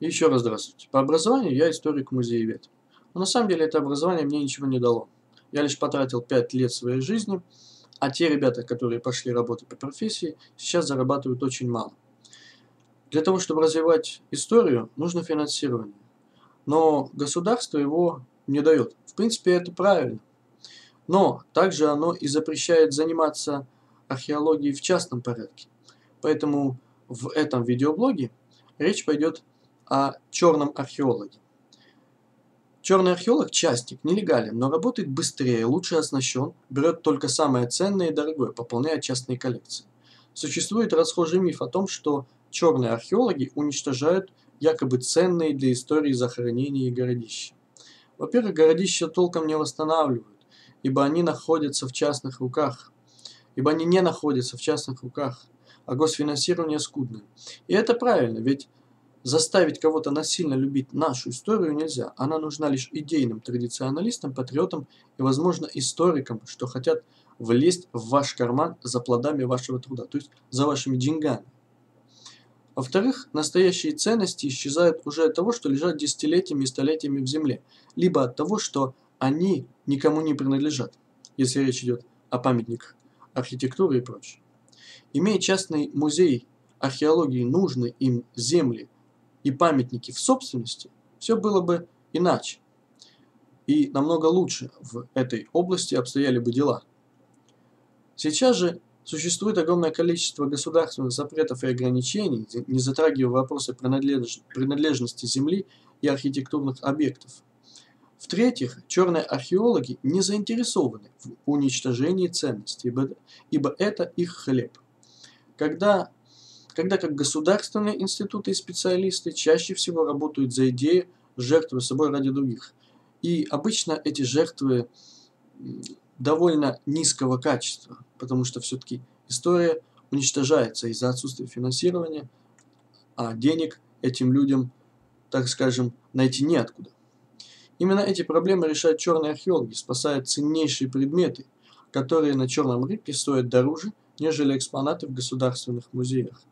Еще раз здравствуйте. По образованию я историк-музеевед. Но на самом деле это образование мне ничего не дало. Я лишь потратил 5 лет своей жизни, а те ребята, которые пошли работать по профессии, сейчас зарабатывают очень мало. Для того, чтобы развивать историю, нужно финансирование. Но государство его не дает. В принципе, это правильно. Но также оно и запрещает заниматься археологией в частном порядке. Поэтому в этом видеоблоге речь пойдет о черном археологе. Черный археолог – частник, нелегален, но работает быстрее, лучше оснащен, берет только самое ценное и дорогое, пополняя частные коллекции. Существует расхожий миф о том, что черные археологи уничтожают якобы ценные для истории захоронения и городища. Во-первых, городища толком не восстанавливают, ибо они находятся в частных руках. Ибо они не находятся в частных руках, а госфинансирование скудное. И это правильно, ведь Заставить кого-то насильно любить нашу историю нельзя. Она нужна лишь идейным традиционалистам, патриотам и, возможно, историкам, что хотят влезть в ваш карман за плодами вашего труда, то есть за вашими деньгами. Во-вторых, настоящие ценности исчезают уже от того, что лежат десятилетиями и столетиями в земле, либо от того, что они никому не принадлежат, если речь идет о памятниках архитектуры и прочее. Имея частный музей археологии нужны им земли, и памятники в собственности, все было бы иначе. И намного лучше в этой области обстояли бы дела. Сейчас же существует огромное количество государственных запретов и ограничений, не затрагивая вопросы принадлежности земли и архитектурных объектов. В-третьих, черные археологи не заинтересованы в уничтожении ценностей, ибо это их хлеб. Когда когда как государственные институты и специалисты чаще всего работают за идею, жертвуя собой ради других. И обычно эти жертвы довольно низкого качества, потому что все-таки история уничтожается из-за отсутствия финансирования, а денег этим людям, так скажем, найти неоткуда. Именно эти проблемы решают черные археологи, спасая ценнейшие предметы, которые на черном рынке стоят дороже, нежели экспонаты в государственных музеях.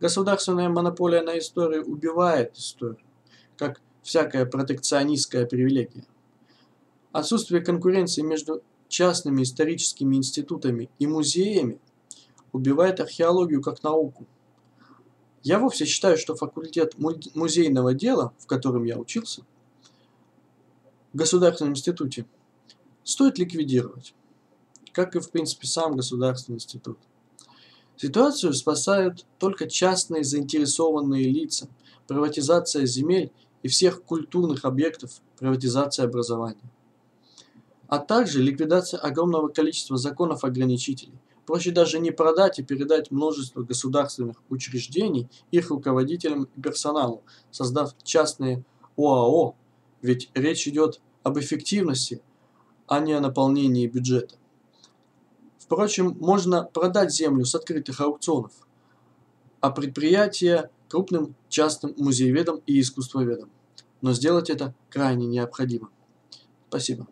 Государственная монополия на историю убивает историю, как всякая протекционистская привилегия. Отсутствие конкуренции между частными историческими институтами и музеями убивает археологию как науку. Я вовсе считаю, что факультет музейного дела, в котором я учился, в Государственном институте, стоит ликвидировать, как и в принципе сам Государственный институт. Ситуацию спасают только частные заинтересованные лица, приватизация земель и всех культурных объектов, приватизация образования. А также ликвидация огромного количества законов-ограничителей. Проще даже не продать и передать множество государственных учреждений их руководителям и персоналу, создав частные ОАО, ведь речь идет об эффективности, а не о наполнении бюджета. Впрочем, можно продать землю с открытых аукционов, а предприятие крупным частным музееведам и искусствоведам. Но сделать это крайне необходимо. Спасибо.